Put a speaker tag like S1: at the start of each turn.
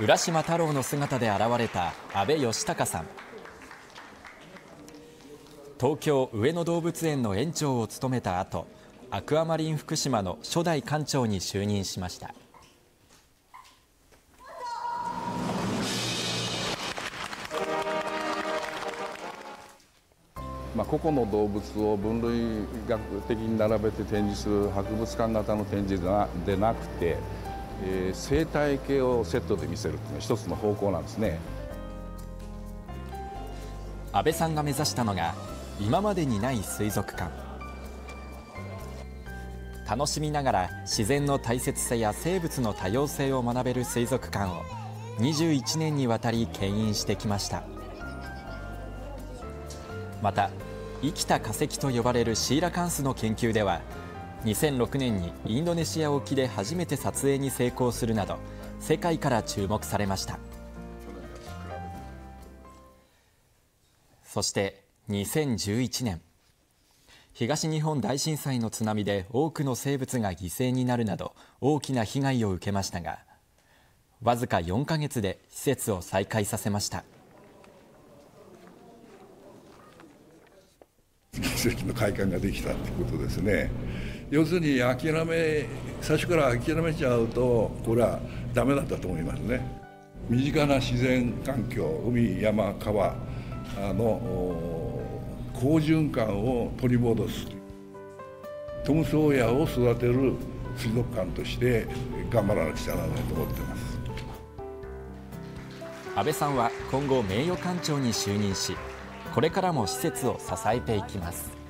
S1: 浦島太郎の姿で現れた阿部義隆さん。東京上野動物園の園長を務めた後アクアマリン福島の初代館長に就任しました。
S2: まあ、個々の動物を分類学的に並べて展示する博物館型の展示でなくて、えー、生態系をセットで見せるというのが一つの方向なんですね。
S1: 安倍さんが目指したのが今までにない水族館。楽しみながら自然の大切さや生物の多様性を学べる水族館を21年にわたり牽引してきました。また生きた化石と呼ばれるシーラカンスの研究では2006年にインドネシア沖で初めて撮影に成功するなど世界から注目されました。そして2011年東日本大震災の津波で多くの生物が犠牲になるなど大きな被害を受けましたがわずか4ヶ月で施設を再開させました。
S3: 奇跡の開館ができたってことですね。要するに諦め最初から諦めちゃうとこれはダメだったと思いますね。身近な自然環境海山川の好循環を取り戻す。トム・ソーヤを育てる水族館として頑張らなくちゃならないと思ってます。
S1: 安倍さんは今後名誉館長に就任しこれからも施設を支えていきます。